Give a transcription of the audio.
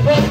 Boom.